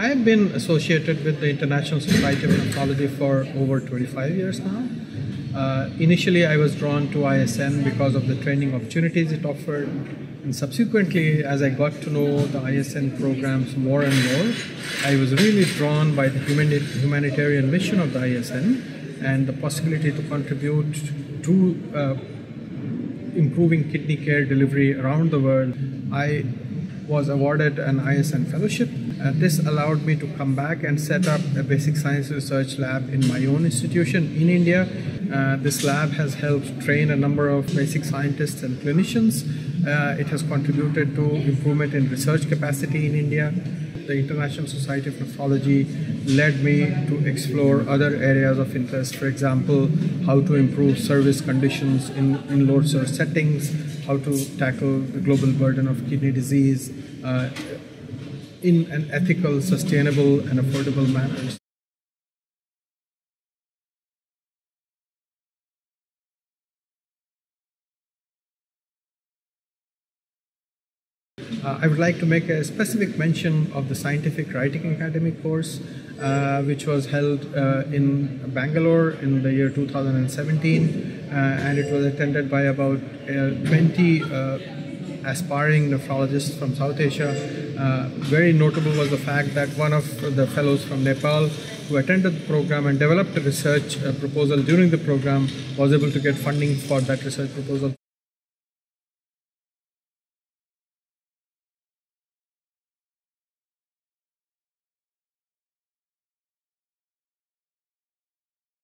I have been associated with the International Society of Nephrology for over 25 years now. Uh, initially, I was drawn to ISN because of the training opportunities it offered, and subsequently, as I got to know the ISN programs more and more, I was really drawn by the humanitarian mission of the ISN and the possibility to contribute to uh, improving kidney care delivery around the world. I was awarded an ISN fellowship. Uh, this allowed me to come back and set up a basic science research lab in my own institution in India. Uh, this lab has helped train a number of basic scientists and clinicians. Uh, it has contributed to improvement in research capacity in India. The International Society of Nephrology led me to explore other areas of interest, for example, how to improve service conditions in, in low resource settings, how to tackle the global burden of kidney disease uh, in an ethical, sustainable, and affordable manner. Uh, I would like to make a specific mention of the Scientific Writing Academy course, uh, which was held uh, in Bangalore in the year 2017, uh, and it was attended by about uh, 20 uh, aspiring nephrologists from South Asia. very notable was the fact that one of the fellows from Nepal who attended the program and developed a research proposal during the program was able to get funding for that research proposal.